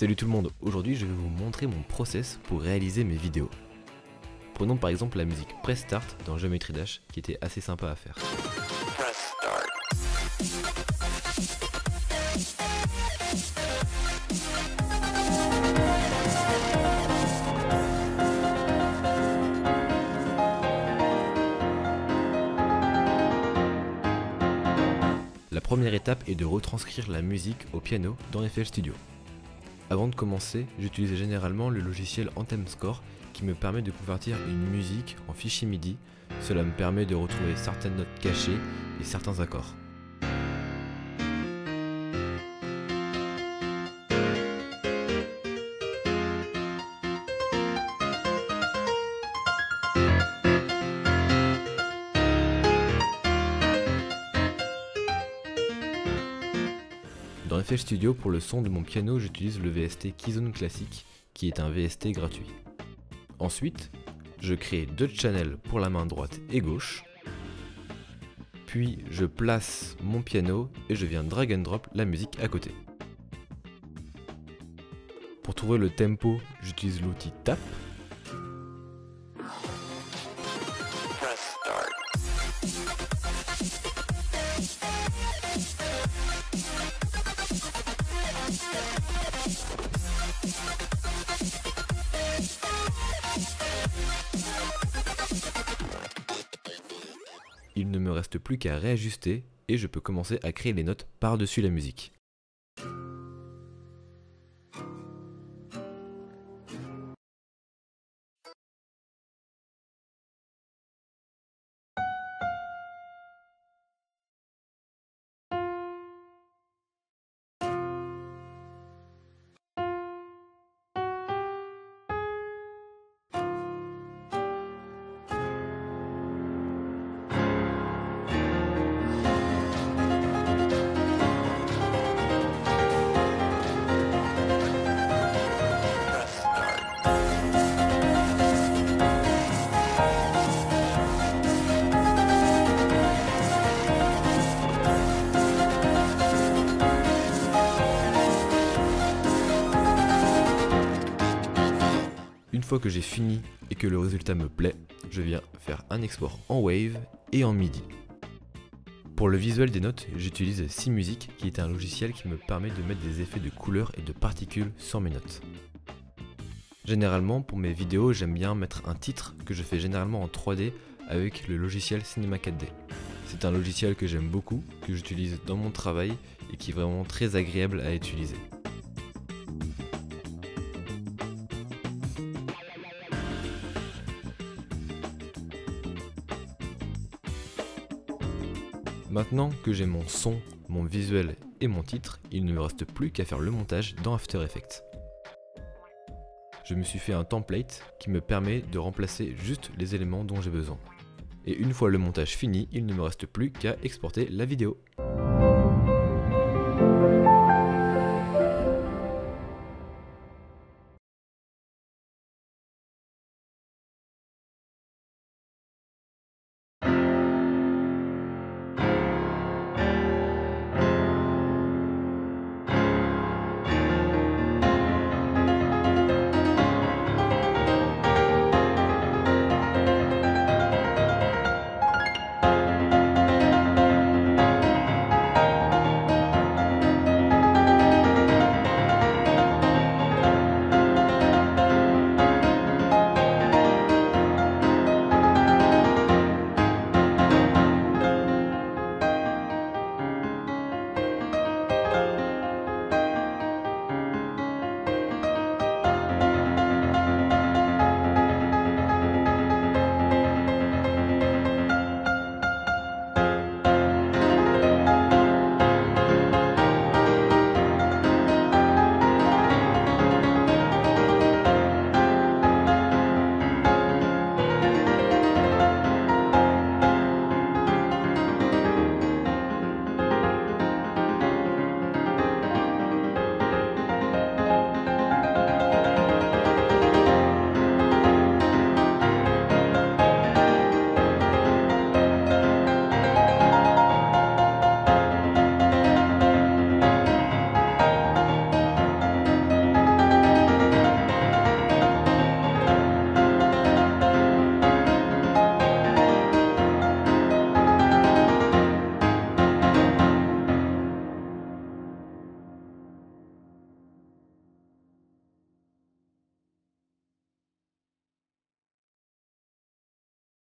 Salut tout le monde, aujourd'hui je vais vous montrer mon process pour réaliser mes vidéos. Prenons par exemple la musique Press Start dans Geometry Dash qui était assez sympa à faire. La première étape est de retranscrire la musique au piano dans FL Studio. Avant de commencer, j'utilise généralement le logiciel Anthem Score qui me permet de convertir une musique en fichier MIDI. Cela me permet de retrouver certaines notes cachées et certains accords. Studio, pour le son de mon piano, j'utilise le VST Keyzone Classic, qui est un VST gratuit. Ensuite, je crée deux channels pour la main droite et gauche. Puis je place mon piano et je viens drag and drop la musique à côté. Pour trouver le tempo, j'utilise l'outil Tap. Il ne me reste plus qu'à réajuster et je peux commencer à créer les notes par-dessus la musique. Fois que j'ai fini et que le résultat me plaît, je viens faire un export en Wave et en MIDI. Pour le visuel des notes, j'utilise CMusic qui est un logiciel qui me permet de mettre des effets de couleurs et de particules sur mes notes. Généralement, pour mes vidéos, j'aime bien mettre un titre que je fais généralement en 3D avec le logiciel Cinema 4D. C'est un logiciel que j'aime beaucoup, que j'utilise dans mon travail et qui est vraiment très agréable à utiliser. Maintenant que j'ai mon son, mon visuel et mon titre, il ne me reste plus qu'à faire le montage dans After Effects. Je me suis fait un template qui me permet de remplacer juste les éléments dont j'ai besoin. Et une fois le montage fini, il ne me reste plus qu'à exporter la vidéo.